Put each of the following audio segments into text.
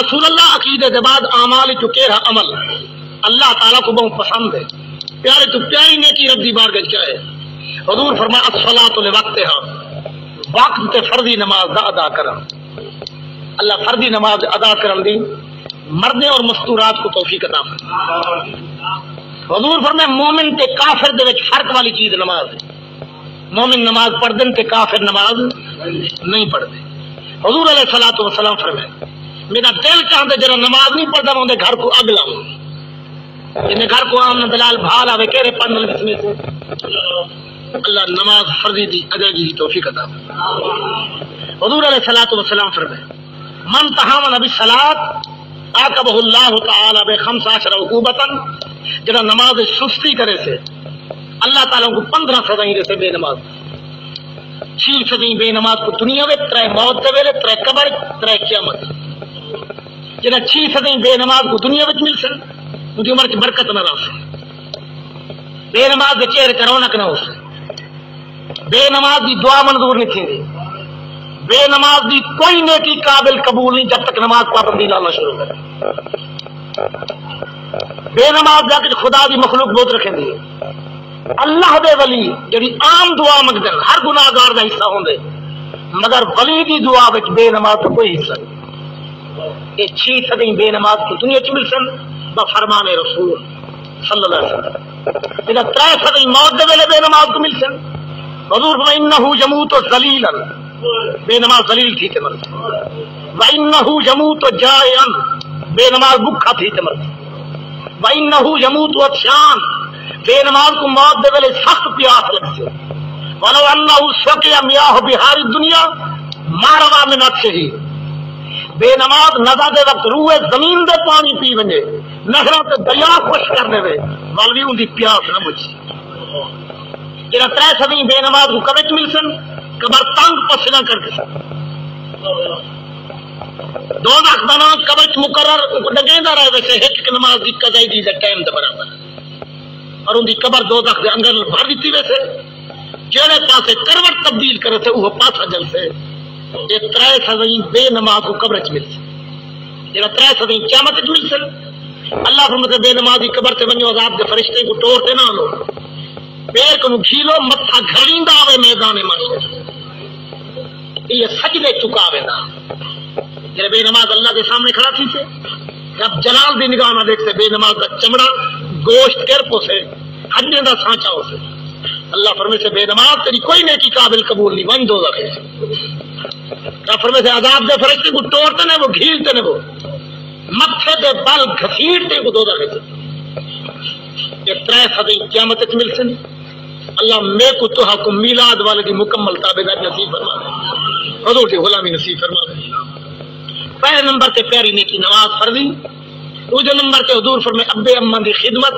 رسول اللہ عقیدے کے بعد اعمال چکے رہا عمل؟ اللہ تعالیٰ کو بہت پسند ہے۔ پیارے تو پیاری نیکی ربی بار گج کیا ہے۔ حضور فرمایا الصلاۃ تو ہاں وقت تے فرضی نماز دا ادا کرا اللہ فردی نماز ادا کرن دی۔ مردے اور مستورات کو توفیق عطا فرمائے۔ حضور فرمایا، مومن تے کافر دے وچ فرق والی چیز نماز ہے۔ مومن نماز پڑھ دن تے کافر نماز نہیں پڑھتے حضور علیہ الصلوۃ والسلام فرمایا میرا دل چاہتا جرا نماز نہیں پڑھتا میں اندے گھر کو اگ لاؤں۔ جن گھر کو آم دلال بھال آوے کہرے پڑھنے لگے سمے سے اللہ نماز فرضی دی ادائیگی دی توفیق عطا حضور علیہ الصلوۃ والسلام فرمایا من تہامن ابی صلات عاقبہ اللہ تعالی بے خمس عشر عقوبتا. جڑا نماز سستی کرے سے، اللہ تعالیٰ کو پندرہ سزائیں دے سے بے نماز۔ چھ سزائیں بے نماز کو دنیا میں، ترے موت دے ویلے، ترے قبر، ترے قیامت۔ جڑا چھ سزائیں بے نماز کو دنیا میں مل سن، ان کی عمر کی برکت نہ رہا سے بے نماز دے چہرے تے رونق نہ ہو سے بے نماز دی دعا منظور نہیں تھی بے نماز دی کوئی نیکی قابل قبول نہیں جب تک نماز پابندی لانا شروع کرے۔ بے نماز جا کے خدا دی مخلوق بہت رکھیں دی اللہ دے ولی جڑی عام دعا منگدن ہر گناہگار دا حصہ ہوندے مگر ولی دی دعا وچ بے نماز تو کوئی حصہ نہیں۔ یہ چھ صدی بے نماز کو دنیا چ مل سن با فرمان رسول صلی اللہ علیہ وسلم۔ جڑا ترے صدی موت دے ویلے بے نماز کو مل سن حضور فرمائے انہو یموت ذلیلا. بے نماز ذلیل تھی تے مرد۔ و وانہو یموت جائعا. بے نماز بھوکا تھی تے مرد۔ و وانہو یموت عطشان بے نماز کو موت دے ویلے سخت پیاس لگتی۔ ولو انہو سقیا میاہ بہار دنیا ماروا من اچھی بے نماز نزا دے وقت روح زمین دے پانی پی ونجے نہرا تے دریا خوش کر دے وے۔ ولوی ان دی پیاس نہ بجھی جڑا ترے سدی بے نماز کو کبچ مل سن کبر تنگ پسنا کر کے سن۔ دو لاکھ بنا کبچ مقرر ڈگیندا رہے ویسے ایک نماز دی قضائی دی دے ٹائم دے برابر۔ اور ان دی قبر دو لاکھ دے اندر بھر دیتی ویسے۔ جڑے پاسے کروٹ تبدیل کرے تھے وہ پاسا جل سے یہ ترے سدی بے نماز کو قبر چ مل سن جڑا ترے سدی قیامت چ مل سن اللہ فرماتے بے نمازی قبر سے ونجو عذاب دے فرشتے کو ٹور تے نہ لو پیر کو کھیلو، متھا گھڑیندا آوے میدان محشر یہ سجدے چکا ویندا جڑے بے نماز اللہ کے سامنے کھڑا تھی سے جب جلال دی نگاہ نہ دیکھتے بے نماز کا چمڑا گوشت کر پوسے ہڈے دا سانچا ہو سے اللہ فرمے سے بے نماز تیری کوئی نیکی قابل قبول نہیں ون دو رکھے اللہ فرمے سے عذاب دے فرشتے کو توڑتے نے وہ گھیلتے نے وہ متھے دے بل گھسیٹتے کو دو رکھے یہ ترے صدی قیامت وچ مل سن اللہ میں کو تو حکم میلاد والے کی مکمل تابعدار نصیب فرما دے۔ حضور کی غلامی نصیب فرما دے۔ پہلے نمبر تے پیاری نیکی نماز فرضی دوسرے نمبر تے حضور فرمے ابے اما دی خدمت،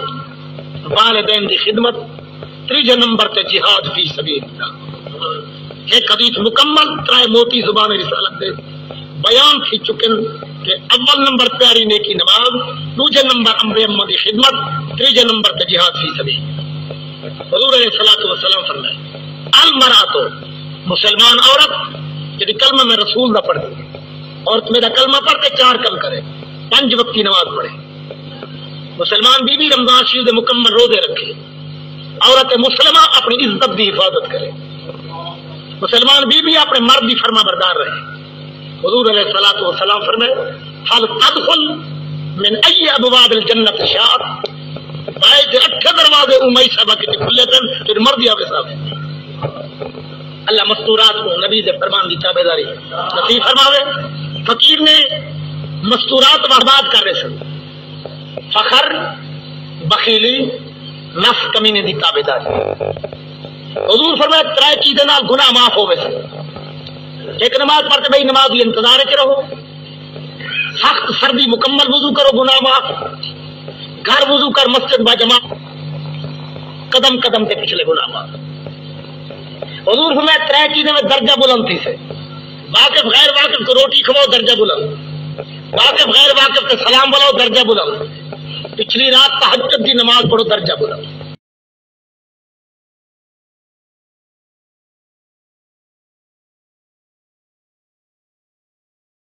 والدین دی خدمت تیجے نمبر تے جہاد فی سبیل اللہ ایک حدیث مکمل ترائے موتی زبان رسالت دے۔ بیان تھی چکن کہ اول نمبر پیاری نیکی نماز دوسرے نمبر امبے اما دی خدمت تیجے نمبر تے جہاد فی سبیل حضور علیہ الصلوۃ والسلام فرمائے المراتو مسلمان عورت، جدی کلمہ میں رسول دا پڑھ دی عورت میرا کلمہ پڑھ کے چار کل کرے، پنج وقت کی نماز پڑھے۔ مسلمان بی بی رمضان شریف دے مکمل روزے رکھے۔ عورت مسلمہ اپنی عزت دی حفاظت کرے۔ مسلمان بی بی اپنے مرد دی فرما بردار رہے۔ حضور علیہ الصلوۃ والسلام فرمائے فل تدخل من ای ابواب الجنت شاء بھائی تے اٹھے دروازے امی صاحبہ کے کھلے تن پھر مرد آوے صاحب اللہ مستورات کو نبی دے فرمان دی تابعداری نصیب فرماوے۔ فقیر نے مستورات برباد کر رہے سن۔ فخر، بخیلی نفس کمینے دی تابعداری۔ حضور فرمایا ترائے چیزیں نال گناہ معاف ہوے سے ایک نماز پڑھتے بھائی نماز کی انتظار چ رہو۔ سخت سردی مکمل وضو کرو، گناہ معاف۔ گھر وضو کر، مسجد با جمع قدم قدم تے پچھلے گناہ معاف۔ حضور فرمایا، ترے چیزیں میں درجہ بلند تھی سے واقف غیر واقف کو روٹی کھواؤ، درجہ بلند۔ واقف غیر واقف کے سلام بلاؤ، درجہ بلند۔ پچھلی رات تحجد کی نماز پڑھو درجہ بلند۔